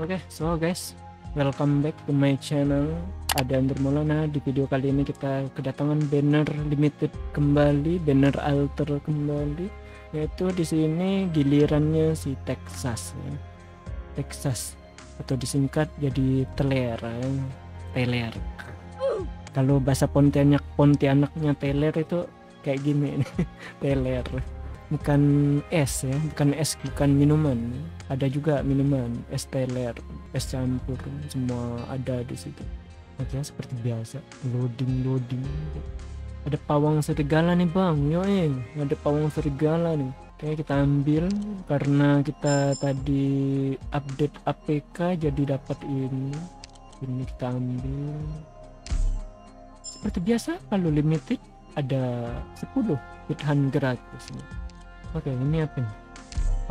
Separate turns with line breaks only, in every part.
Oke, okay, so guys, welcome back to my channel. Ada Andrew Maulana. Di video kali ini kita kedatangan banner limited kembali, banner alter kembali. Yaitu di sini gilirannya si Texas ya. Texas atau disingkat jadi teler, ya. teler. Kalau bahasa Pontianak Pontianaknya teler itu kayak gini, teler bukan es ya bukan es bukan minuman. Ada juga minuman es teler es campur semua ada di situ. Oke seperti biasa. Loading loading. Ada pawang serigala nih bang. Yo eh ada pawang serigala nih. Oke kita ambil karena kita tadi update APK jadi dapat ini. Ini kita ambil. Seperti biasa kalau limited ada 10 hit gratis nih oke ini apa nih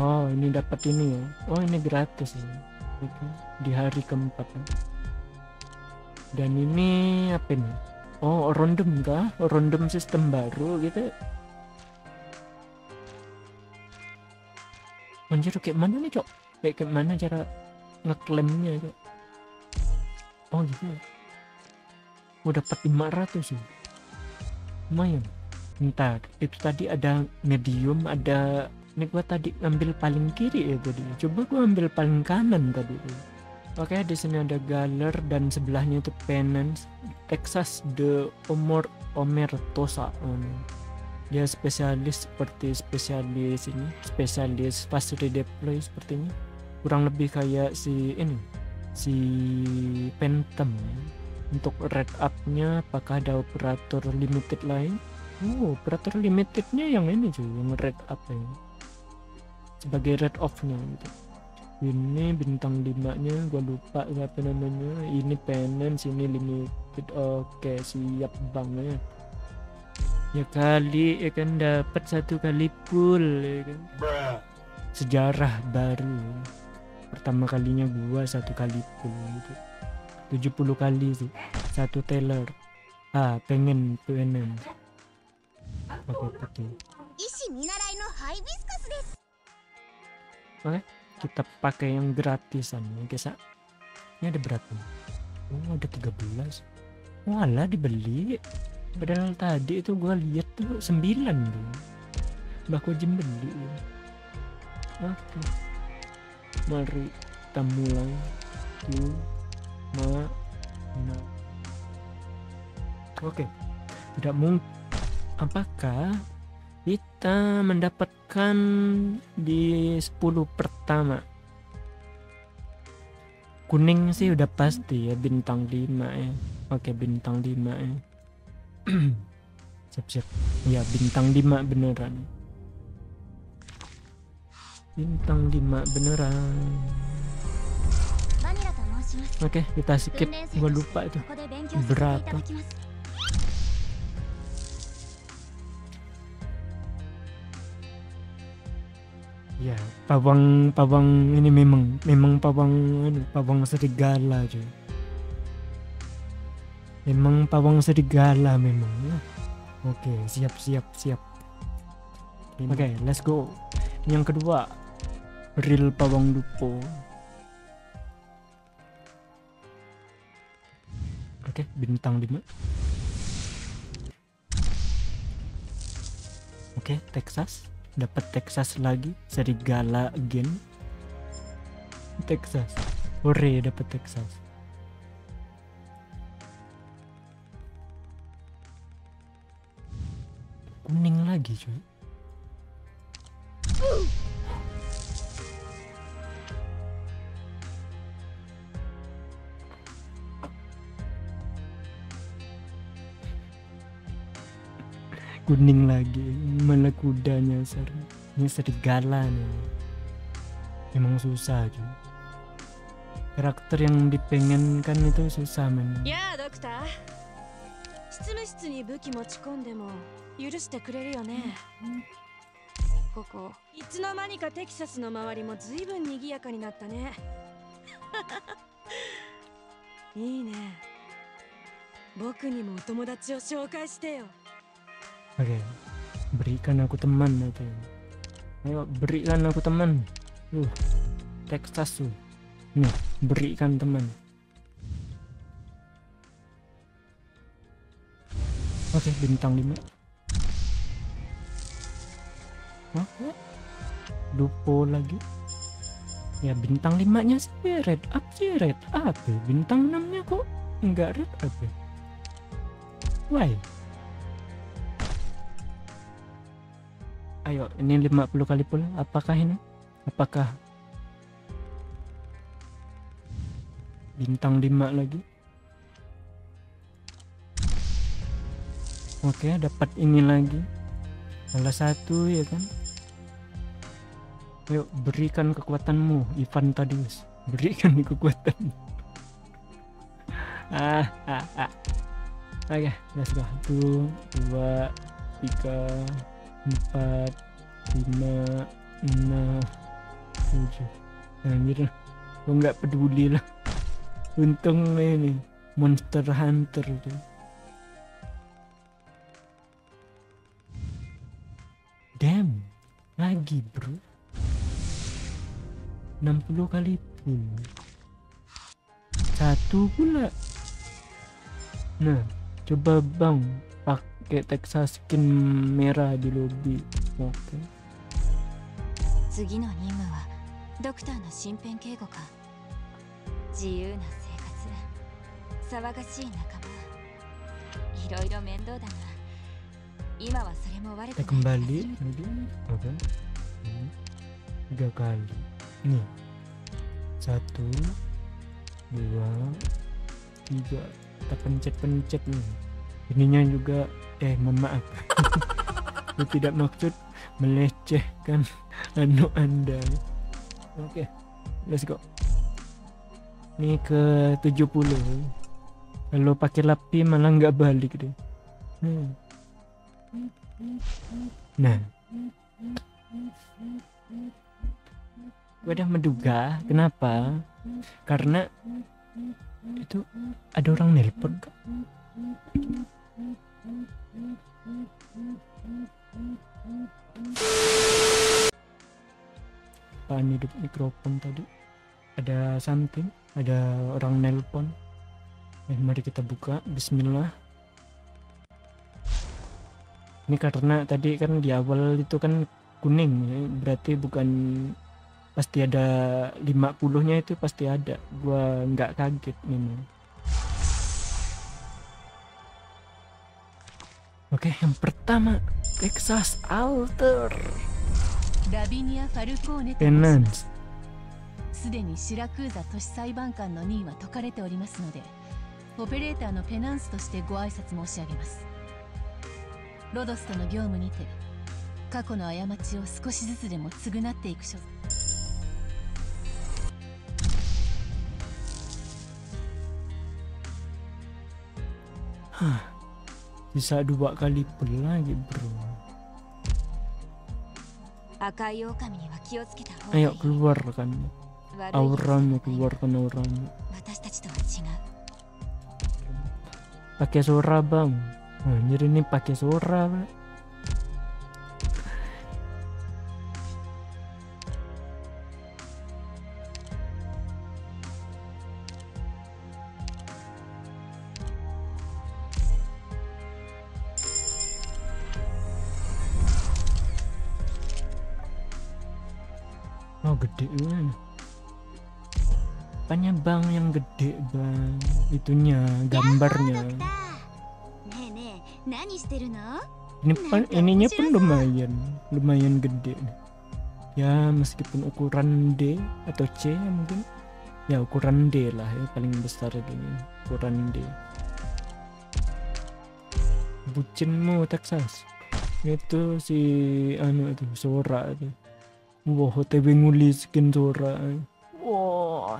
oh ini dapat ini ya. Oh ini gratis ya oke di hari keempat ya. dan ini apa nih oh random kah? Random sistem baru gitu. Anjir kayak mana nih cok? Kayak kayak mana cara ngeklaimnya cok? Oh gitu ya. Oh dapat 500 sih lumayan Ntar itu tadi ada medium ada ini gua tadi ngambil paling kiri ya tadi. Coba gua ambil paling kanan tadi. Oke di sini ada galer dan sebelahnya itu penance Texas de Omor Omertosa um, dia spesialis seperti spesialis ini spesialis fast redeploy sepertinya. Kurang lebih kayak si ini si Phantom. Untuk red up nya apakah ada operator limited lain Oh, operator limitednya yang ini cuy, yang red apa ya? Sebagai red off-nya gitu. Ini bintang 5-nya gua lupa apa namanya. Ini penance, ini limited. Oke, siap banget. Ya kali ya kan dapat satu kali full ya kan. Sejarah baru. Pertama kalinya gua satu kali full gitu. 70 kali sih. Satu teller. Ah, pengen pengen oke kita pakai yang gratisan. Ya guys ini ada berapa oh ada 13 walah dibeli. Padahal tadi itu gua lihat tuh 9 tuh baku jem beli. Oke. Mari kita mulai. Tuh ma nah. oke. Tidak mungkin apakah kita mendapatkan di 10 pertama? Kuning sih udah pasti ya bintang 5 ya. Oke bintang 5 ya. Siap-siap ya bintang 5 beneran. Bintang 5 beneran. Oke kita skip. Gua lupa itu. Berapa ya pawang pawang ini memang memang pawang pawang serigala cuy. Memang pawang serigala memang ya. oke siap siap siap. Oke okay, let's go. Yang kedua real pawang dupo. Oke bintang 5 oke Texas dapat Texas lagi serigala again. Texas. Hore dapat Texas. Kuning lagi cuy kuning lagi mana kudanya ser ini serigala nih emang susah cuy karakter yang dipengenkan itu susah men
ya dokter 執務室に武器持ち込んでも許してくれるよね、ここいつの間にかテキサスの周りもずいぶん賑やかになったねいいね僕にもお友達を紹介してよ
Oke, okay. berikan aku teman itu. Ayo berikan aku teman. Uh, Texas tuh. nih berikan teman oke bintang 5 oke dupo lagi ya bintang 5 nya sih red up sih red up bintang 6 nya kok enggak red up ya why ayo ini 50 kali pula apakah ini? Apakah bintang 5 lagi? Oke dapat ini lagi. Salah satu ya kan? Ayo berikan kekuatanmu Ivan Tadius Berikan kekuatan ah, ah, ah. Oke okay, let's go. Satu Dua Tiga Empat Lima Enam Tujuh. Anjir Gue nggak peduli lah. Untung ini Monster Hunter tuh. Damn Lagi bro. 60 kali pun satu pula. Nah coba bang pakai Texas skin merah di lobby oke okay.
次の任務はドクターの身辺警護か自由な生活騒がしい仲間いろいろ面倒だが今はそれも悪く
kita kembali tadi oke okay. tiga kali nih satu dua tiga kita pencet pencet nih ininya juga eh mohon maaf. Aku tidak maksud melecehkan anu anda. Oke okay, let's go. Ini ke 70 kalau pakai lapi malah nggak balik deh. Hmm. nah. Gue udah menduga kenapa? Karena itu ada orang nelpon kak apaan hidup mikrofon tadi? Ada something? Ada orang nelpon? Eh, mari kita buka. Bismillah. Ini karena tadi kan di awal itu kan kuning ya, berarti bukan pasti ada 50 nya itu pasti ada. Gua nggak kaget memang oke yang pertama Texas Alter.
ラビニア・ファルコーネと申し
Penance.
ますすでにシラクーザ都市裁判官の任は解かれておりますのでオペレーターのペナンスとしてご挨拶申し上げます。ロドスとの業務にて過去の過ちを少しずつでも償っていく所
Hah, bisa dua kali lagi bro. Ayo
keluar kan.
Auramu keluarkan auramu pakai suara bang. Anjir ini pakai suara bang. oh gede banget apanya bang yang gede bang? Itunya gambarnya. Ini pen, ininya pun lumayan lumayan gede. Ya meskipun ukuran D atau C ya, mungkin. Ya ukuran D lah ya paling besar gini ukuran D. Bucinmu Texas. Itu si anu itu suara itu. Wah OTW nguli skin Sora Wah.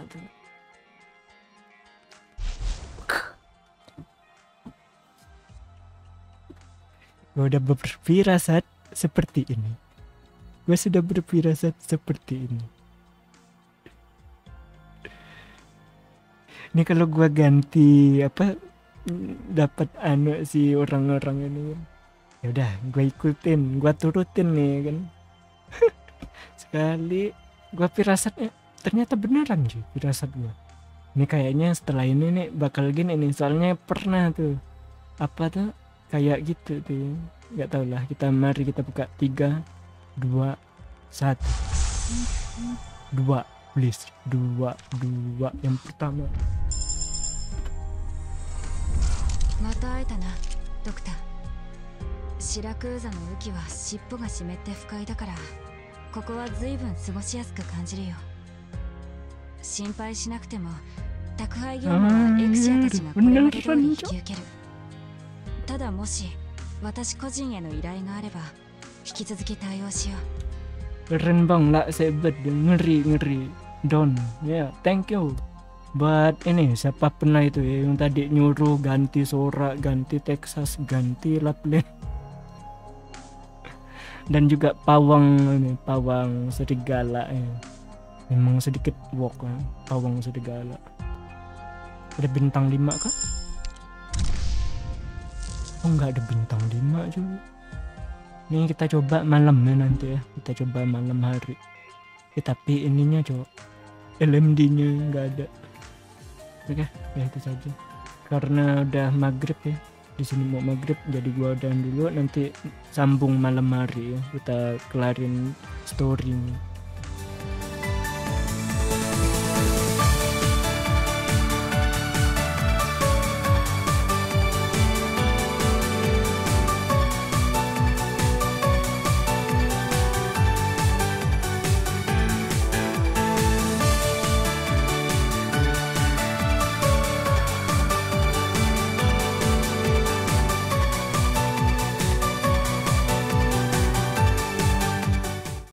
Gue udah berfirasat seperti ini. Gue sudah berfirasat seperti ini. Ini kalau gue ganti apa dapat anu si orang-orang ini kan. Ya udah, gue ikutin, gue turutin nih kan Sekali gue firasatnya ternyata beneran sih firasat gua ini kayaknya setelah ini nih bakal gini nih soalnya pernah tuh apa tuh kayak gitu tuh nggak tahu lah kita mari kita buka tiga dua satu dua please dua dua yang pertama
また会えたなドクターシラクーザの雨季は尻尾が湿って不快だから ここは随分過ごしやすく感じるよ心配しなくても宅配業務はエクシアたちがこれまで通り引き受けるただもし私個人への依頼があれば引き続き対応しよ
keren bang lah sebet ngeri ngeri don ya thank you buat ini siapa pernah itu ya yang tadi nyuruh ganti Sora ganti Texas ganti Lapland dan juga pawang ini pawang serigala ya. Memang sedikit walk ya. Pawang serigala. Ada bintang 5 kah? Oh nggak ada bintang 5 juga. Ini kita coba malam ya nanti ya. Kita coba malam hari. Eh, tapi ininya cok. LMD nya nggak ada. Oke ya itu saja. Karena udah maghrib ya di sini mau maghrib jadi gua udahan dulu. Nanti sambung malam hari kita kelarin story